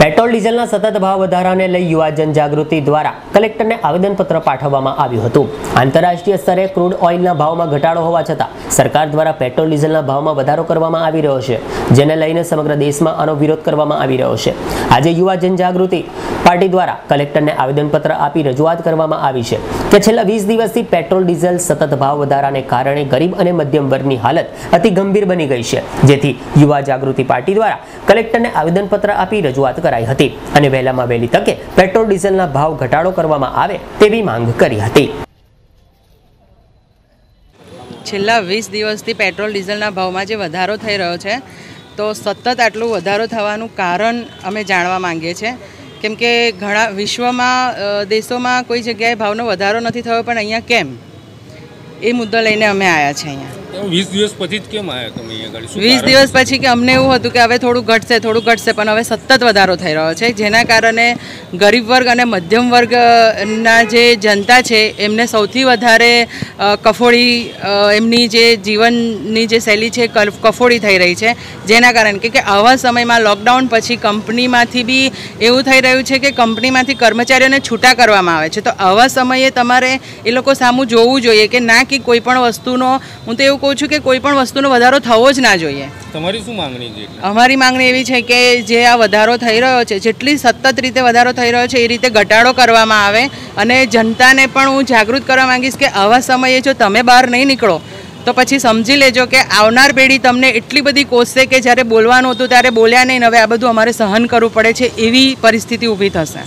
Petrol, ડીઝલના સતત ભાવ વધારાને લઈ યુવા જનજાગૃતિ દ્વારા કલેક્ટરને આવેદનપત્ર પાઠવવામાં આવ્યું હતું. આંતરરાષ્ટ્રીય સ્તરે ક્રૂડ ઓઇલના ભાવમાં ઘટાડો હોવા છતાં સરકાર દ્વારા પેટ્રોલ, ડીઝલના ભાવમાં વધારો કરવામાં આવી રહ્યો છે, જેને લઈને સમગ્ર દેશમાં આનો વિરોધ કરવામાં આવી રહ્યો છે. આજે યુવા જનજાગૃતિ પાર્ટી દ્વારા કલેક્ટરને આવેદનપત્ર આપી રજૂઆત કરવામાં આવી છે કે છેલ્લા વીસ દિવસથી પેટ્રોલ, ડીઝલ સતત ભાવ વધારાને કારણે ગરીબ અને મધ્યમ વર્ગની હાલત અતિ ગંભીર બની ગઈ છે. જેથી યુવા જાગૃતિ પાર્ટી દ્વારા કલેક્ટરને આવેદનપત્ર આપી રજૂઆત કરાઈ હતી અને વહેલામાં વહેલી તકે પેટ્રોલ ડીઝલના ભાવ ઘટાડો કરવામાં આવે તેવી માંગ કરી હતી. છેલ્લા વીસ દિવસથી પેટ્રોલ ડીઝલના ભાવમાં જે વધારો થઈ રહ્યો છે, તો સતત આટલું વધારો થવાનું કારણ અમે જાણવા માંગીએ છીએ. કેમ કે ઘણા વિશ્વમાં દેશોમાં કોઈ જગ્યાએ ભાવનો વધારો નથી થયો, પણ અહીંયા કેમ? એ મુદ્દો લઈને અમે આવ્યા છીએ અહીંયા. વીસ દિવસ પછી જ કેમ આવ્યા તમે અહીંયા આગળ? વીસ દિવસ પછી કે અમને એવું હતું કે હવે થોડું ઘટશે થોડું ઘટશે પણ હવે સતત વધારો થઈ રહ્યો છે. જેના કારણે ગરીબ વર્ગ અને મધ્યમ વર્ગના જે જનતા છે એમને સૌથી વધારે કફોડી એમની જે જીવનની જે શૈલી છે કફોડી થઈ રહી છે. જેના કારણે કે કે આવા સમયમાં લોકડાઉન પછી કંપનીમાંથી બી એવું થઈ રહ્યું છે કે કંપનીમાંથી કર્મચારીઓને છૂટા કરવામાં આવે છે. તો આવા સમયે તમારે એ લોકો સામું જોવું જોઈએ કે ના કે કોઈ પણ વસ્તુનો હું તો એવું કહું છું કે કોઈ પણ વસ્તુનો વધારો થવો જ ના જોઈએ. તમારી શું માંગણી છે અમારી માંગણી એવી છે કે જે આ વધારો થઈ રહ્યો છે જેટલી સતત રીતે વધારો થઈ રહ્યો છે એ રીતે ઘટાડો કરવામાં આવે અને જનતાને પણ હું જાગૃત કરવા માંગીશ કે આવા સમયે જો તમે બહાર નહીં નીકળો તો પછી સમજી લેજો કે આવનાર પેઢી તમને એટલી બધી કોસશે કે જ્યારે બોલવાનું હતું ત્યારે બોલ્યા નહીં હવે આ બધું અમારે સહન કરવું પડે છે એવી પરિસ્થિતિ ઊભી થશે.